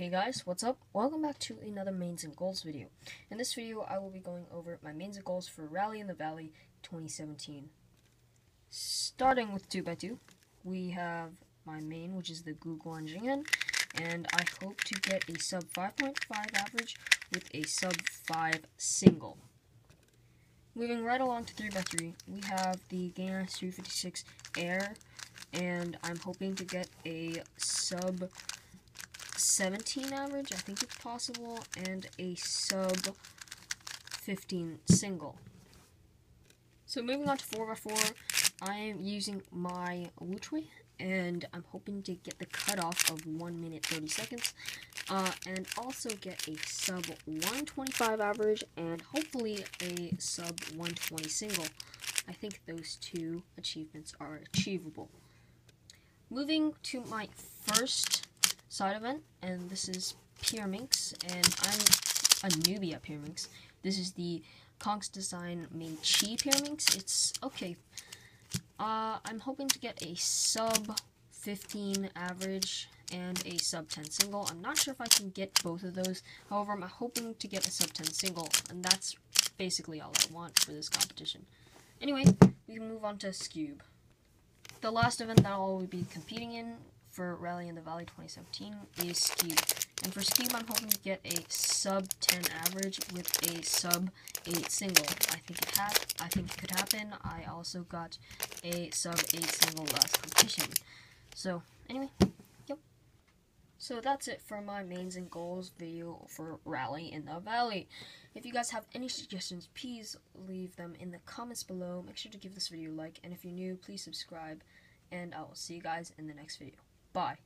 Hey guys, what's up? Welcome back to another mains and goals video. In this video, I will be going over my mains and goals for Rally in the Valley 2017. Starting with 2x2, we have my main, which is the GuoGuan XingHen, and I hope to get a sub 5.5 average with a sub 5 single. Moving right along to 3x3, we have the GAN 356 Air, and I'm hoping to get a sub 17 average, I think it's possible, and a sub 15 single. So moving on to 4x4, I am using my WuQue, and I'm hoping to get the cutoff of 1 minute 30 seconds, uh, and also get a sub 125 average, and hopefully a sub 120 single. I think those two achievements are achievable. Moving to my first side event, and this is Pyraminx, and I'm a newbie at Pyraminx. This is the Cong's Design Made Chi Pyraminx. It's okay. Uh, I'm hoping to get a sub 15 average and a sub 10 single. I'm not sure if I can get both of those. However, I'm hoping to get a sub 10 single, and that's basically all I want for this competition. Anyway, we can move on to Skewb. The last event that I'll be competing in for Rally in the Valley 2017 is Skewb. And for Skewb, I'm hoping to get a sub 10 average with a sub 8 single. I think it had, I think it could happen. I also got a sub 8 single last competition. So, anyway, yep. So that's it for my mains and goals video for Rally in the Valley. If you guys have any suggestions, please leave them in the comments below. Make sure to give this video a like, and if you're new, please subscribe, and I will see you guys in the next video. Bye.